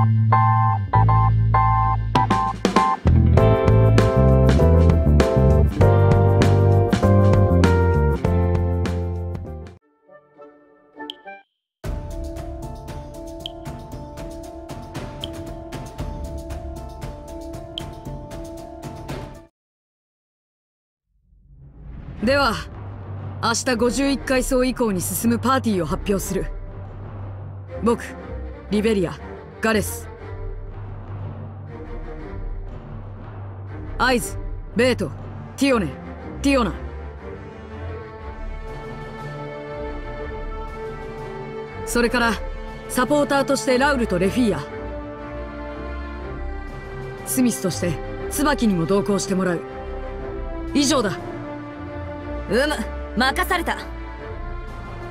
では明日51階層以降に進むパーティーを発表する。僕リベリア。ガレスアイズベートティオネティオナ。それからサポーターとしてラウルとレフィーアスミスとして椿にも同行してもらう。以上だ。うむ任された。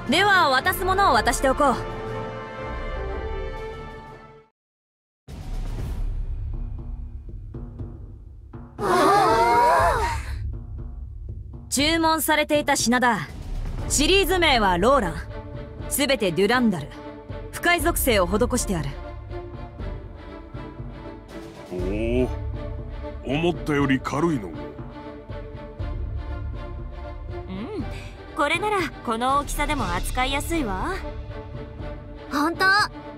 では渡すものを渡しておこう。注文されていた品だ。シリーズ名はローラン。すべてデュランダル。不快属性を施してある。おお思ったより軽いの。うん。これならこの大きさでも扱いやすいわ。本当？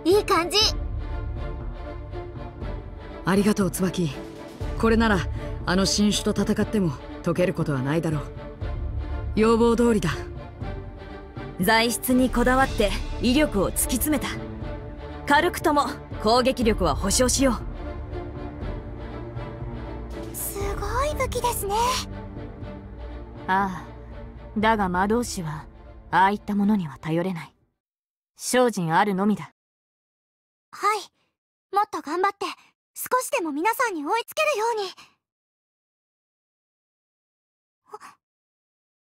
いい感じ。ありがとう椿。これならあの新種と戦っても解けることはないだろう。要望通りだ。材質にこだわって威力を突き詰めた。軽くとも攻撃力は保証しよう。すごい武器ですね。ああだが魔導士はああいったものには頼れない。精進あるのみだ。はい。もっと頑張って少しでも皆さんに追いつけるように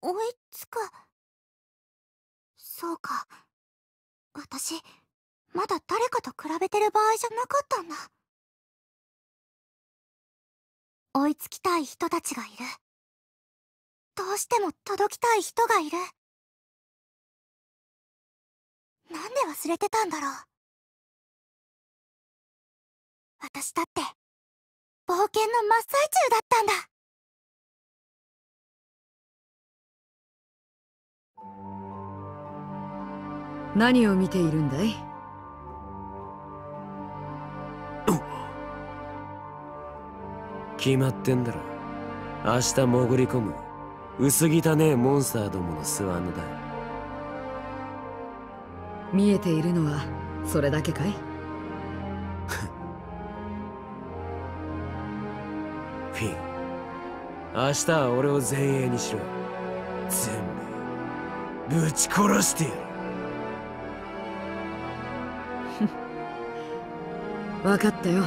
追いつく。そうか。私まだ誰かと比べてる場合じゃなかったんだ。追いつきたい人たちがいる。どうしても届きたい人がいる。なんで忘れてたんだろう。私だって冒険の真っ最中だったんだ。何を見ているんだい？決まってんだろ。明日潜り込む。薄汚ねえモンスターどもの巣穴だ。見えているのはそれだけかい？フィン。明日は俺を前衛にしろ。全部ぶち殺してやる。分かったよ。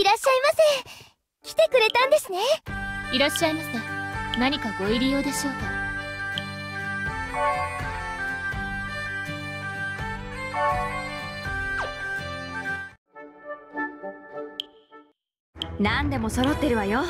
いらっしゃいませ。来てくれたんですね。いらっしゃいませ。何かご入り用でしょうか。何でも揃ってるわよ